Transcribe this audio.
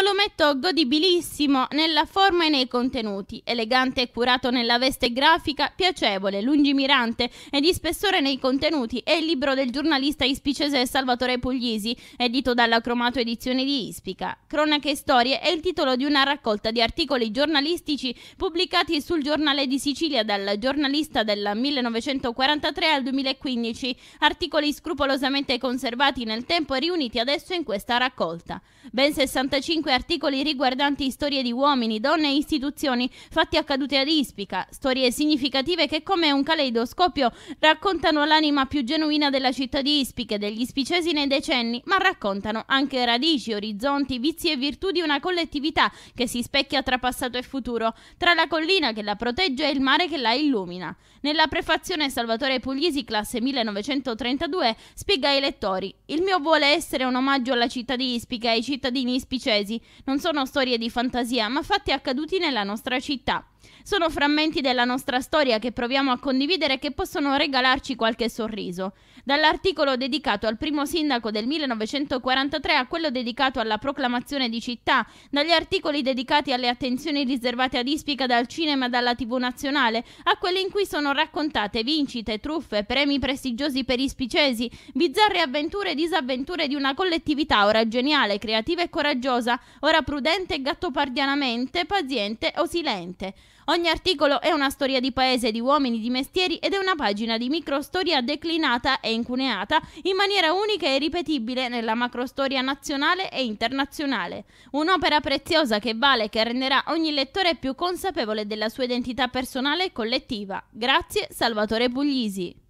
volumetto godibilissimo nella forma e nei contenuti, elegante e curato nella veste grafica, piacevole, lungimirante e di spessore nei contenuti, è il libro del giornalista ispicese Salvatore Puglisi, edito dalla Cromato Edizioni di Ispica. Cronache e storie è il titolo di una raccolta di articoli giornalistici pubblicati sul giornale di Sicilia dal giornalista del 1943 al 2015, articoli scrupolosamente conservati nel tempo e riuniti adesso in questa raccolta. Ben 65 articoli riguardanti storie di uomini, donne e istituzioni fatti accadute ad Ispica, storie significative che come un caleidoscopio raccontano l'anima più genuina della città di Ispica e degli ispicesi nei decenni, ma raccontano anche radici, orizzonti, vizi e virtù di una collettività che si specchia tra passato e futuro, tra la collina che la protegge e il mare che la illumina. Nella prefazione Salvatore Puglisi, classe 1932, spiega ai lettori: Il mio vuole essere un omaggio alla città di Ispica e ai cittadini ispicesi. Non sono storie di fantasia, ma fatti accaduti nella nostra città. Sono frammenti della nostra storia che proviamo a condividere e che possono regalarci qualche sorriso. Dall'articolo dedicato al primo sindaco del 1943 a quello dedicato alla proclamazione di città, dagli articoli dedicati alle attenzioni riservate ad Ispica dal cinema e dalla TV nazionale, a quelli in cui sono raccontate vincite, truffe, premi prestigiosi per ispicesi, bizzarre avventure e disavventure di una collettività ora geniale, creativa e coraggiosa, ora prudente e gattopardianamente, paziente o silente. Ogni articolo è una storia di paese, di uomini, di mestieri ed è una pagina di microstoria declinata e incuneata in maniera unica e ripetibile nella macrostoria nazionale e internazionale. Un'opera preziosa che vale e che renderà ogni lettore più consapevole della sua identità personale e collettiva. Grazie Salvatore Puglisi.